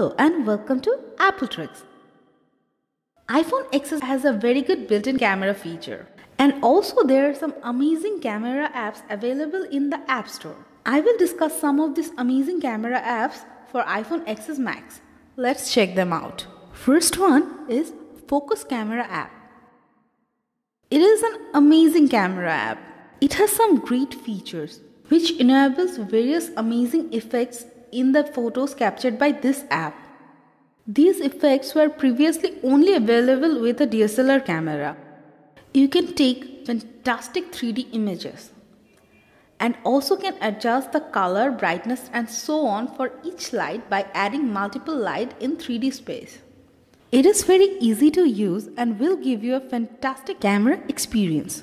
Hello and welcome to Apple Tricks. iPhone XS has a very good built-in camera feature. And also there are some amazing camera apps available in the App Store. I will discuss some of these amazing camera apps for iPhone XS Max. Let's check them out. First one is Focus Camera app. It is an amazing camera app. It has some great features which enables various amazing effects in the photos captured by this app. These effects were previously only available with a DSLR camera. You can take fantastic 3D images and also can adjust the color, brightness and so on for each light by adding multiple light in 3D space. It is very easy to use and will give you a fantastic camera experience.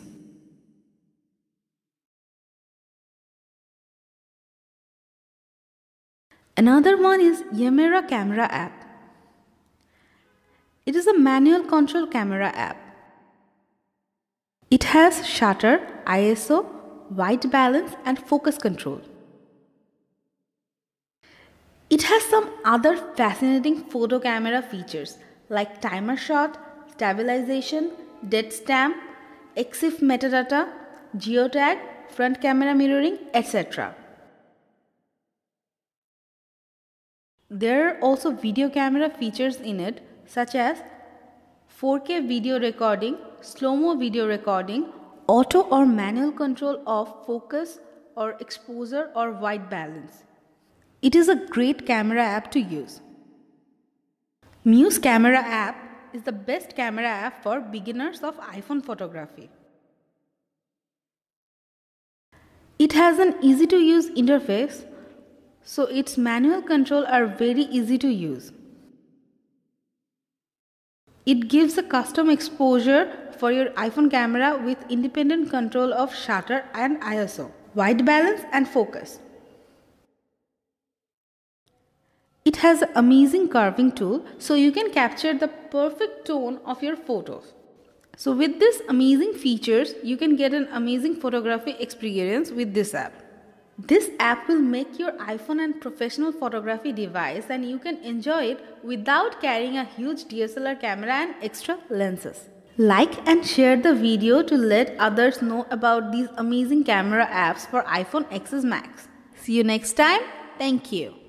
Another one is Yamera Camera app. It is a manual control camera app. It has shutter, ISO, white balance and focus control. It has some other fascinating photo camera features like timer shot, stabilization, dead stamp, EXIF metadata, geotag, front camera mirroring, etc. There are also video camera features in it such as 4K video recording, slow-mo video recording, auto or manual control of focus or exposure or white balance. It is a great camera app to use. Muse Camera app is the best camera app for beginners of iPhone photography. It has an easy to use interface so its manual control are very easy to use. It gives a custom exposure for your iPhone camera with independent control of shutter and ISO, white balance and focus. It has amazing carving tool so you can capture the perfect tone of your photos. So with this amazing features, you can get an amazing photography experience with this app. This app will make your iPhone an professional photography device and you can enjoy it without carrying a huge DSLR camera and extra lenses. Like and share the video to let others know about these amazing camera apps for iPhone XS Max. See you next time. Thank you.